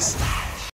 Stop.